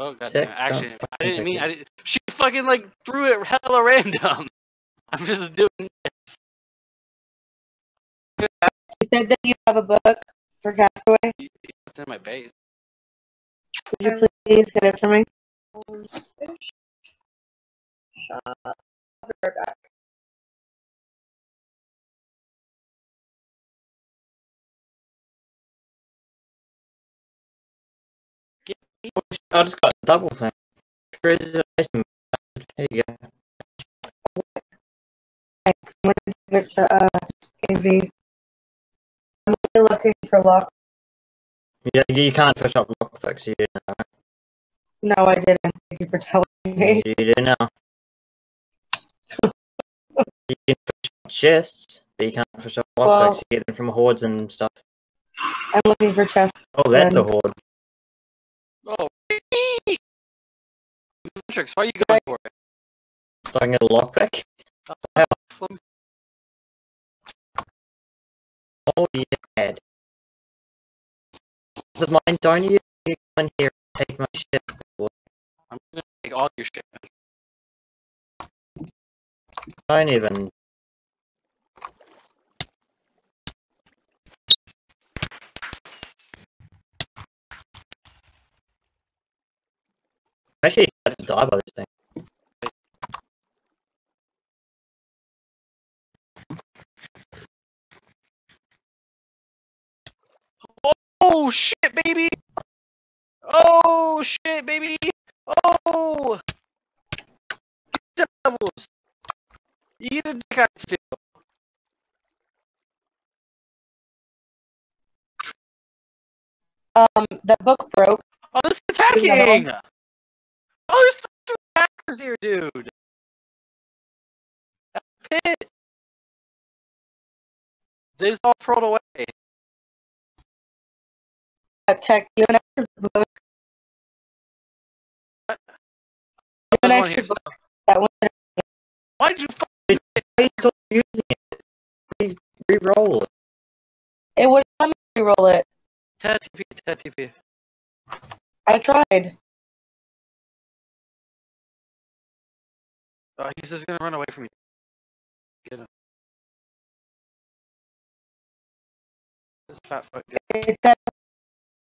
Oh god, Check, damn, actually, I didn't mean. I didn't, she fucking like threw it hella random. I'm just doing. This. You said that you have a book for Castaway. It's in my base. Would you please get it for me? Shut up. I'll be right back. I just got a double thing. Reservation. There you go. Thanks. I'm gonna give it to uh, AV. I'm really looking for lock. Yeah, you can't push up lockpicks. You didn't know. No, I didn't. Thank you for telling me. You didn't know. you can push up chests, but you can't push up lockpicks. Well- you get them from hordes and stuff. I'm looking for chests. Oh, that's a Um, horde. Oh, Matrix, why are you going for it? So I can get a lockpick. Flim- Oh, yeah. This is mine, don't you? Come in here and take my shit. I'm gonna take all your shit. Don't even. Actually, I had to die by this thing. Oh shit, baby! Oh shit, baby! Oh! Get the levels! You get a dick out still. Um, that book broke. Oh, this is Another attacking! Oh, there's three attackers here, dude! That pit! Just all rolled away. Tech, you have an extra book. You have an extra book. That one. Why did you fuck? Why are you still using it? Please re-roll it. It would let me re-roll it. Ted TP, Ted TP. I tried. Oh, he's just gonna run away from you. Get him. This fat fuck. It said